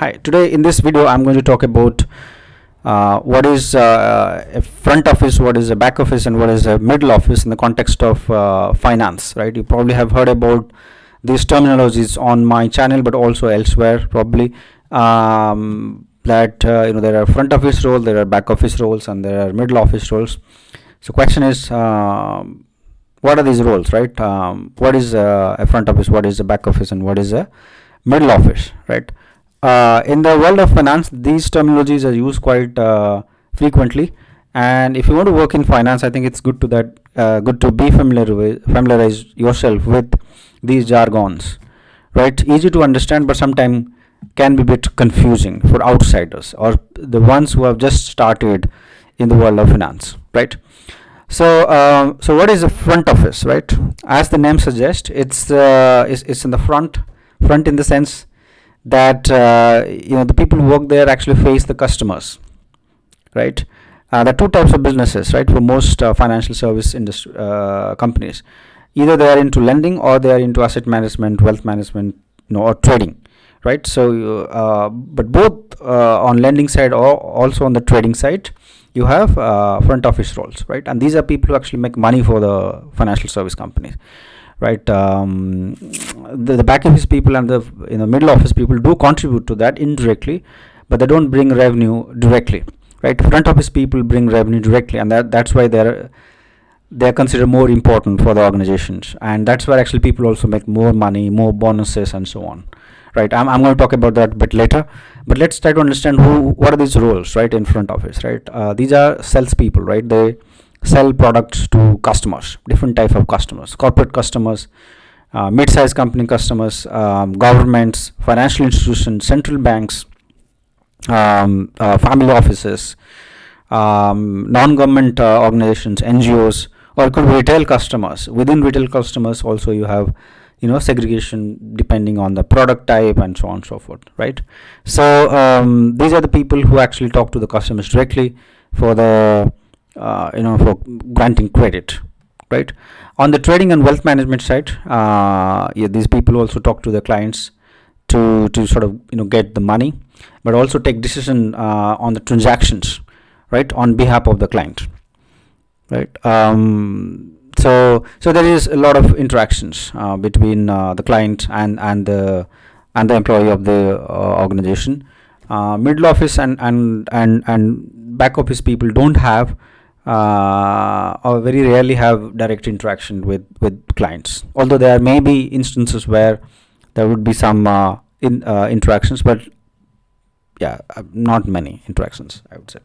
Hi, today in this video I'm going to talk about uh, what is uh, a front office, what is a back office and what is a middle office in the context of uh, finance, right? You probably have heard about these terminologies on my channel but also elsewhere probably um, that uh, you know there are front office roles, there are back office roles and there are middle office roles. So question is um, what are these roles, right? Um, what is uh, a front office, what is a back office and what is a middle office, right? Uh, in the world of finance these terminologies are used quite uh, frequently. And if you want to work in finance i think it's good to that uh, good to be familiar with familiarize yourself with these jargons right? Easy to understand but sometimes can be a bit confusing for outsiders or the ones who have just started in the world of finance right? So uh, so what is a front office right? As the name suggests it's uh, it's, it's in the front front in the sense that uh, you know the people who work there actually face the customers right? Uh, there are two types of businesses right for most uh, financial service industry uh, companies. Either they are into lending or they are into asset management wealth management you know or trading right? So uh, but both uh, on lending side or also on the trading side you have front office roles right? And these are people who actually make money for the financial service companies right um, the, the, back office people and the you know middle office people do contribute to that indirectly but they don't bring revenue directly right? Front office people bring revenue directly and that that's why they're they're considered more important for the organizations. And that's where actually people also make more money more bonuses and so on right? I'm, I'm going to talk about that a bit later but let's try to understand who what are these roles right in front office right? Uh, these are salespeople right? They sell products to customers different type of customers corporate customers uh, mid-sized company customers um, governments financial institutions central banks um, uh, family offices um, non-government uh, organizations ngos or could retail customers. Within retail customers also you have you know segregation depending on the product type and so on and so forth right? So um, these are the people who actually talk to the customers directly for the uh, you know for granting credit right? On the trading and wealth management side uh, yeah, these people also talk to the clients to to sort of you know get the money but also take decision uh, on the transactions right on behalf of the client right? Um, so so there is a lot of interactions uh, between uh, the client and and the and the employee of the uh, organization. Middle office and and and and back office people don't have uh, or very rarely have direct interaction with with clients. Although there may be instances where there would be some uh, in uh, interactions but yeah uh, not many interactions i would say.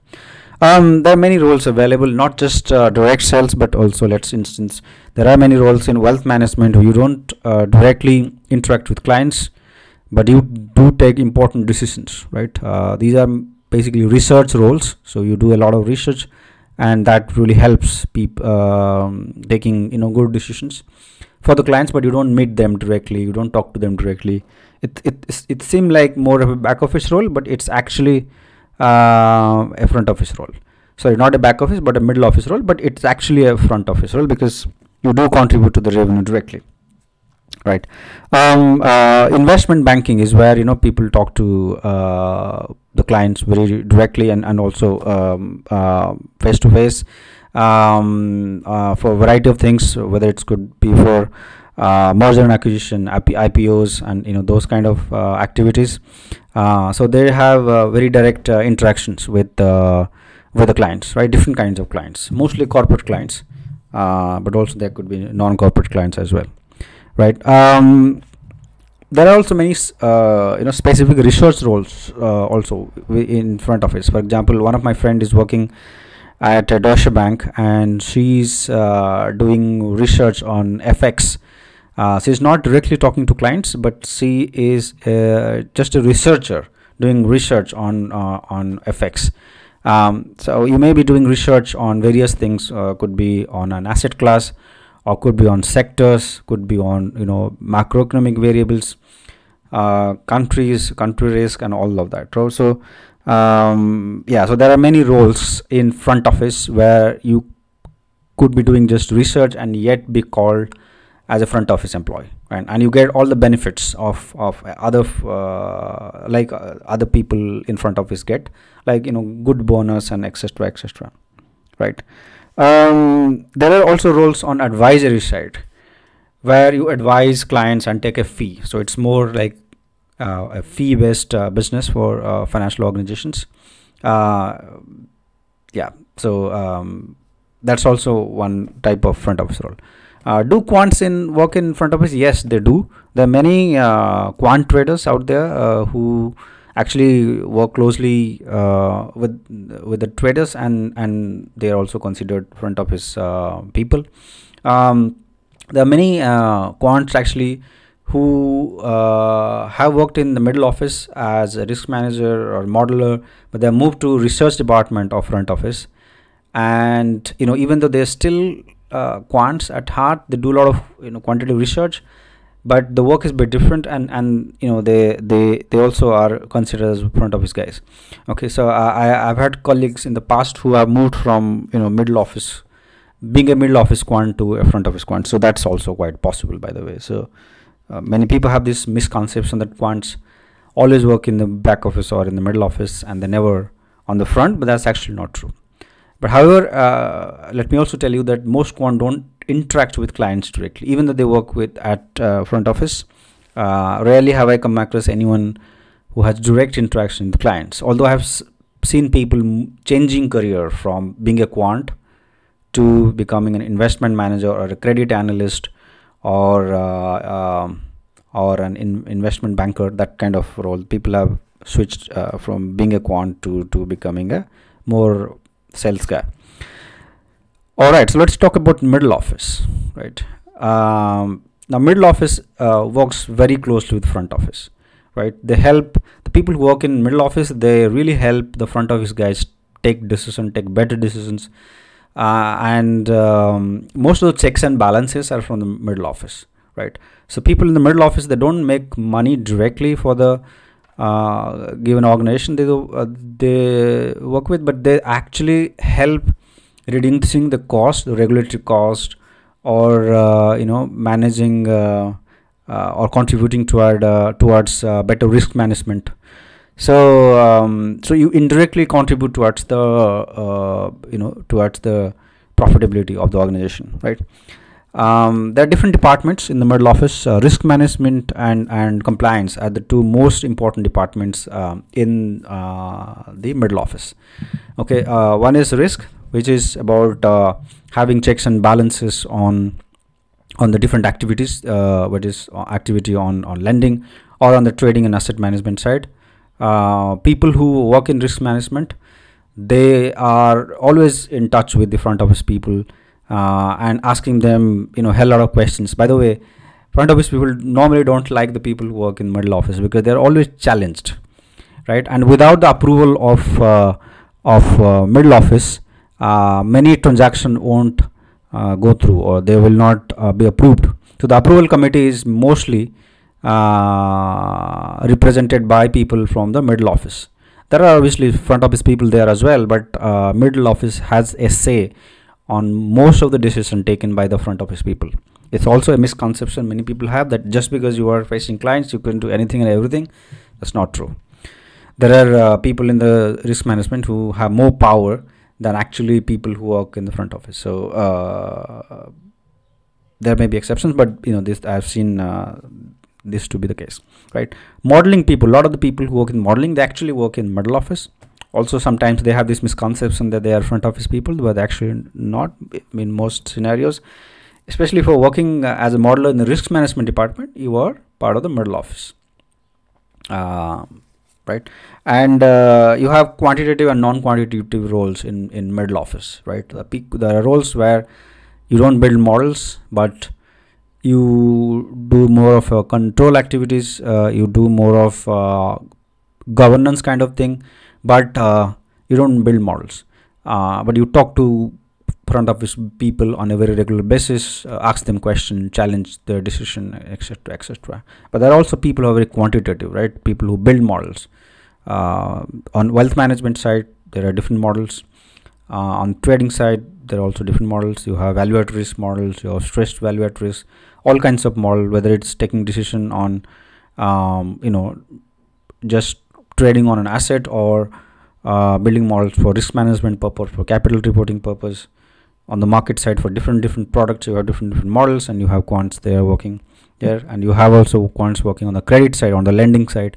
Um, there are many roles available not just uh, direct sales but also let's instance there are many roles in wealth management you don't uh, directly interact with clients but you do take important decisions right? These are basically research roles so you do a lot of research and that really helps people um, taking you know good decisions for the clients but you don't meet them directly you don't talk to them directly. It it it seems like more of a back office role but it's actually uh, a front office role. Sorry not a back office but a middle office role but it's actually a front office role because you do contribute to the revenue directly right. Um, uh, investment banking is where you know people talk to uh, the clients very directly and, and also um, uh, face to face um, uh, for a variety of things whether it could be for uh, merger and acquisition IP, IPOs and you know those kind of activities. So they have very direct interactions with with the clients right? Different kinds of clients mostly corporate clients but also there could be non-corporate clients as well right um, there are also many uh, you know specific research roles uh, also in front office for example one of my friend is working at uh, Deutsche Bank and she's uh, doing research on FX uh, she's not directly talking to clients but she is uh, just a researcher doing research on uh, on FX um, so you may be doing research on various things could be on an asset class or could be on sectors could be on you know macroeconomic variables uh, countries country risk and all of that so um, yeah so there are many roles in front office where you could be doing just research and yet be called as a front office employee right? and you get all the benefits of of other uh, like uh, other people in front office get like you know good bonus and etc etc right um, there are also roles on advisory side where you advise clients and take a fee. So it's more like uh, a fee based uh, business for uh, financial organizations. Uh, yeah so um, that's also one type of front office role. Uh, do quants in work in front office? Yes they do. There are many uh, quant traders out there who actually work closely uh, with with the traders and and they are also considered front office uh, people. Um, there are many uh, quants actually who uh, have worked in the middle office as a risk manager or modeler but they moved to research department of front office. And you know even though they're still uh, quants at heart they do a lot of you know quantitative research but the work is a bit different and and you know they they they also are considered as front office guys. Okay so i i've had colleagues in the past who have moved from you know middle office being a middle office quant to a front office quant. So that's also quite possible by the way. So uh, many people have this misconception that quants always work in the back office or in the middle office and they never on the front but that's actually not true. But however uh, let me also tell you that most quant don't interact with clients directly even though they work with at uh, front office. Uh, rarely have i come across anyone who has direct interaction with clients. Although i have seen people changing career from being a quant to becoming an investment manager or a credit analyst or uh, um, or an in investment banker that kind of role. People have switched uh, from being a quant to to becoming a more sales guy all right so let's talk about middle office right? Um, now middle office uh, works very closely with front office right? They help the people who work in middle office they really help the front office guys take decisions take better decisions. Uh, and um, most of the checks and balances are from the middle office right? So people in the middle office they don't make money directly for the uh, given organization they uh, they work with but they actually help reducing the cost the regulatory cost or uh, you know managing uh, uh, or contributing toward uh, towards better risk management. So um, so you indirectly contribute towards the you know towards the profitability of the organization right? Um, there are different departments in the middle office uh, risk management and and compliance are the two most important departments um, in uh, the middle office. Okay uh, one is risk which is about uh, having checks and balances on on the different activities uh, what is uh, activity on on lending or on the trading and asset management side. Uh, people who work in risk management they are always in touch with the front office people uh, and asking them you know hell lot of questions. By the way front office people normally don't like the people who work in middle office because they're always challenged right? And without the approval of uh, of middle office uh, many transaction won't uh, go through or they will not uh, be approved. So the approval committee is mostly uh, represented by people from the middle office. There are obviously front office people there as well but uh, middle office has a say on most of the decision taken by the front office people. It's also a misconception many people have that just because you are facing clients you can do anything and everything. That's not true. There are people in the risk management who have more power than actually people who work in the front office. So uh, there may be exceptions, but you know this I've seen uh, this to be the case, right? Modeling people, a lot of the people who work in modeling, they actually work in middle office. Also, sometimes they have this misconception that they are front office people, but actually not. In most scenarios, especially for working uh, as a modeler in the risk management department, you are part of the middle office. Uh, right? And uh, you have quantitative and non-quantitative roles in in middle office right? The peak, there are roles where you don't build models but you do more of a control activities uh, you do more of uh, governance kind of thing but uh, you don't build models. Uh, but you talk to front office people on a very regular basis uh, ask them question challenge their decision etc etc but there are also people who are very quantitative right? People who build models. uh, on wealth management side there are different models. Uh, on trading side there are also different models. You have value at risk models you have stressed value at risk all kinds of model whether it's taking decision on um, you know just trading on an asset or uh, building models for risk management purpose for capital reporting purpose. On the market side for different different products you have different different models and you have quants there working there. And you have also quants working on the credit side on the lending side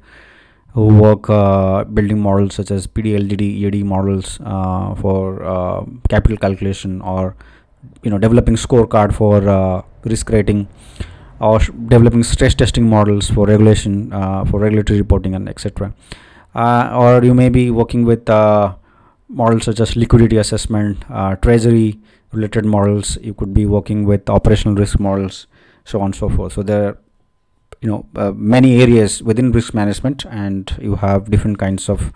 who work uh, building models such as PD, LGD, EAD models uh, for uh, capital calculation or you know developing scorecard for uh, risk rating or developing stress testing models for regulation uh, for regulatory reporting and etc uh, or you may be working with models such as liquidity assessment treasury related models. You could be working with operational risk models so on and so forth. So there you know uh, many areas within risk management and you have different kinds of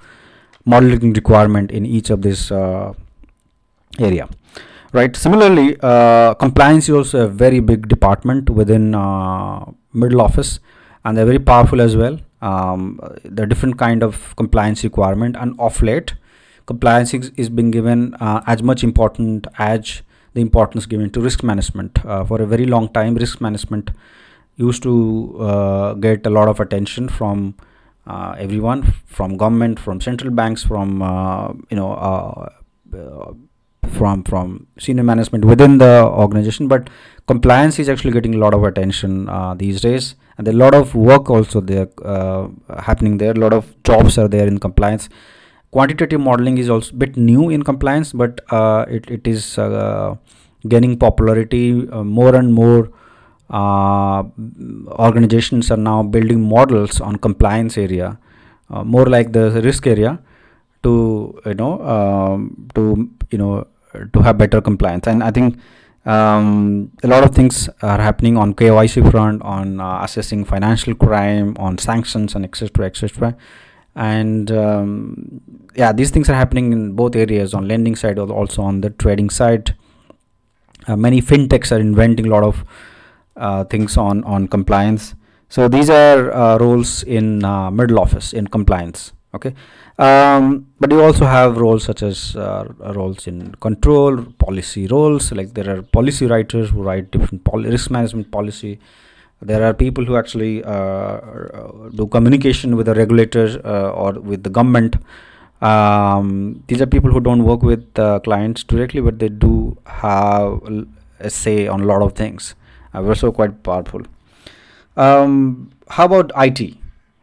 modeling requirement in each of this uh, area. Right? Similarly uh, compliance is also a very big department within uh, middle office and they're very powerful as well. Um, the different kind of compliance requirement and off late compliance is, is being given uh, as much important as the importance given to risk management. Uh, for a very long time risk management used to uh, get a lot of attention from uh, everyone from government from central banks from uh, you know uh, uh, from from senior management within the organization. But compliance is actually getting a lot of attention uh, these days. And a lot of work also there happening there. A lot of jobs are there in compliance. Quantitative modeling is also a bit new in compliance but it, it is gaining popularity more and more uh, organizations are now building models on compliance area uh, more like the risk area to you know um, to you know to have better compliance and i think um, a lot of things are happening on KYC front, on uh, assessing financial crime, on sanctions, and etc. etc. And um, yeah, these things are happening in both areas on lending side, also on the trading side. Uh, many fintechs are inventing a lot of things on on compliance. So these are uh, roles in uh, middle office in compliance okay? Um, but you also have roles such as uh, roles in control policy roles. Like there are policy writers who write different risk management policy. There are people who actually uh, do communication with the regulator or with the government. Um, these are people who don't work with clients directly but they do have a say on a lot of things uh, also quite powerful. Um, how about IT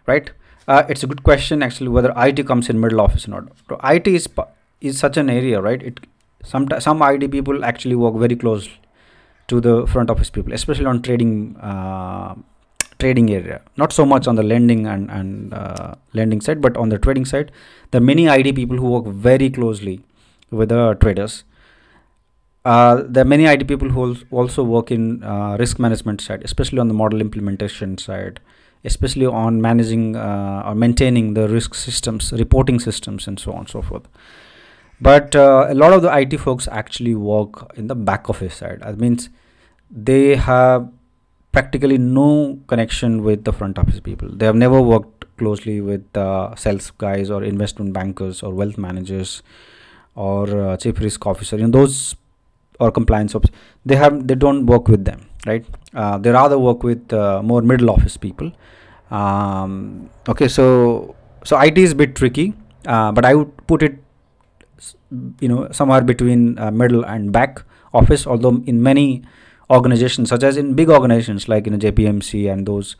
right? Uh, it's a good question actually whether IT comes in middle office or not. So IT is is such an area right? It some some IT people actually work very close to the front office people especially on trading uh, trading area. Not so much on the lending and, and uh, lending side but on the trading side there are many IT people who work very closely with the traders uh, there are many IT people who also work in uh, risk management side, especially on the model implementation side, especially on managing uh, or maintaining the risk systems, reporting systems, and so on and so forth. But uh, a lot of the IT folks actually work in the back office side. That means they have practically no connection with the front office people. They have never worked closely with uh, sales guys or investment bankers or wealth managers or chief risk officer. You know, those or compliance ops they have they don't work with them right uh, they rather work with uh, more middle office people um, okay so so it is a bit tricky uh, but i would put it you know somewhere between uh, middle and back office although in many organizations such as in big organizations like you know jpmc and those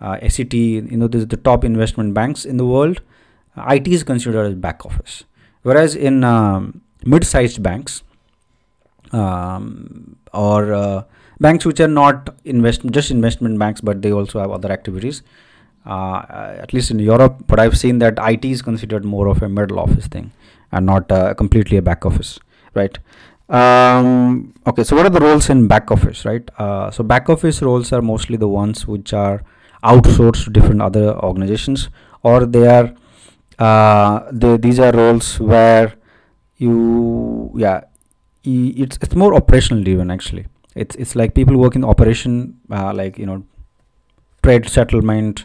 uh, SET, you know, this is the top investment banks in the world. IT is considered as back office, whereas in um, mid-sized banks, um, or uh, banks which are not invest just investment banks but they also have other activities. Uh, at least in Europe but I've seen that IT is considered more of a middle office thing and not uh, completely a back office right? Um, okay so what are the roles in back office right? Uh, so back office roles are mostly the ones which are outsourced to different other organizations or they are uh, they, these are roles where you yeah it's it's more operational driven actually it's it's like people work in operation uh, like you know trade settlement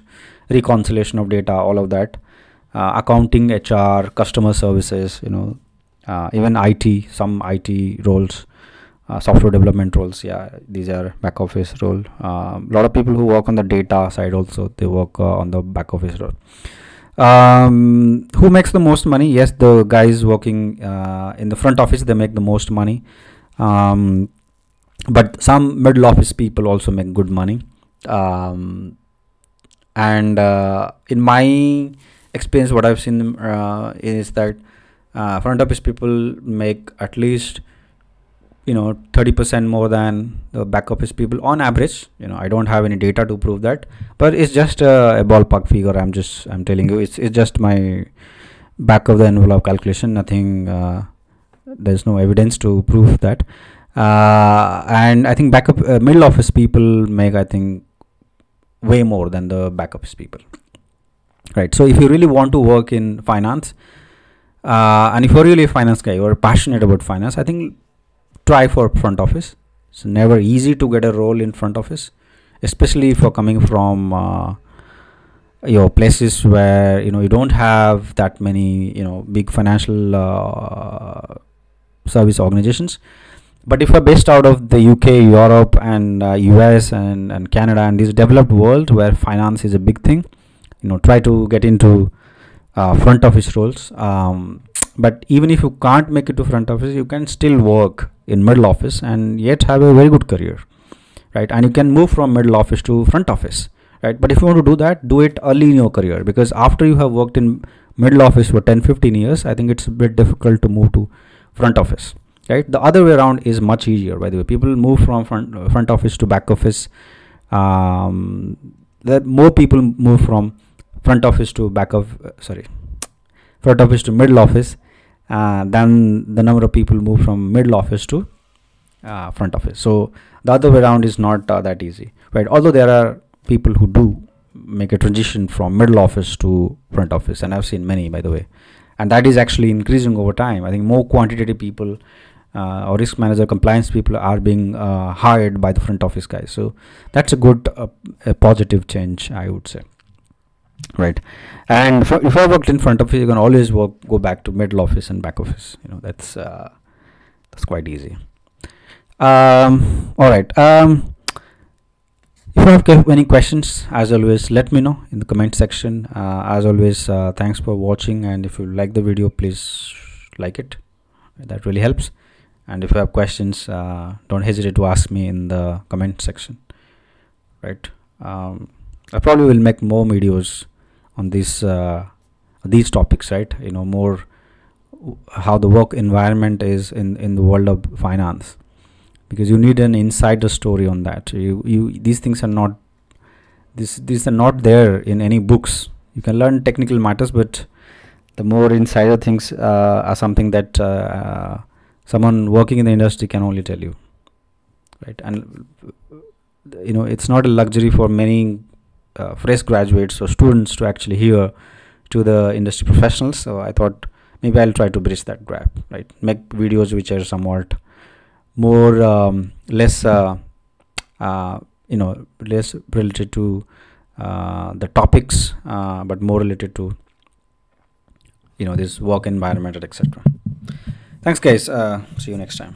reconciliation of data all of that uh, accounting hr customer services you know uh, even IT, some IT roles, uh, software development roles. Yeah, these are back office role. A lot of people who work on the data side also they work uh, on the back office role. Um, who makes the most money? Yes, the guys working uh, in the front office they make the most money. Um, but some middle office people also make good money. Um, and uh, in my experience, what I've seen uh, is that uh, front office people make at least you know 30% more than the back office people on average. You know i don't have any data to prove that but it's just a, a ballpark figure i'm just i'm telling you. It's, it's just my back of the envelope calculation. Nothing uh, there's no evidence to prove that. Uh, and i think backup uh, middle office people make i think way more than the back office people. Right. So if you really want to work in finance uh, and if you're really a finance guy you're passionate about finance i think try for front office. It's never easy to get a role in front office especially if you're coming from uh, your places where you know you don't have that many you know big financial uh, service organizations. But if you're based out of the uk europe and uh, us and, and canada and this developed world where finance is a big thing you know try to get into uh, front office roles. Um, but even if you can't make it to front office you can still work in middle office and yet have a very good career right? And you can move from middle office to front office right? But if you want to do that do it early in your career. Because after you have worked in middle office for 10 15 years i think it's a bit difficult to move to front office right? The other way around is much easier by the way. People move from front uh, front office to back office. Um, that more people move from front office to back of uh, sorry front office to middle office uh, then the number of people move from middle office to uh, front office. So the other way around is not uh, that easy right? Although there are people who do make a transition from middle office to front office and i've seen many by the way. And that is actually increasing over time. I think more quantitative people uh, or risk manager compliance people are being uh, hired by the front office guys. So that's a good uh, a positive change i would say right. And if i worked in front office you you can always work go back to middle office and back office. You know that's uh, that's quite easy. Um, all right um, if you have any questions as always let me know in the comment section. Uh, as always uh, thanks for watching and if you like the video please like it. That really helps. And if you have questions uh, don't hesitate to ask me in the comment section. Right. Um, I probably will make more videos on these uh, these topics right? You know more how the work environment is in in the world of finance. Because you need an insider story on that. You you these things are not this these are not there in any books. You can learn technical matters but the more insider things uh, are something that uh, someone working in the industry can only tell you. Right? And you know it's not a luxury for many uh, fresh graduates or students to actually hear to the industry professionals. So i thought maybe i'll try to bridge that gap right? Make videos which are somewhat more um, less uh, uh, you know less related to uh, the topics uh, but more related to you know this work environment etc thanks guys. Uh, see you next time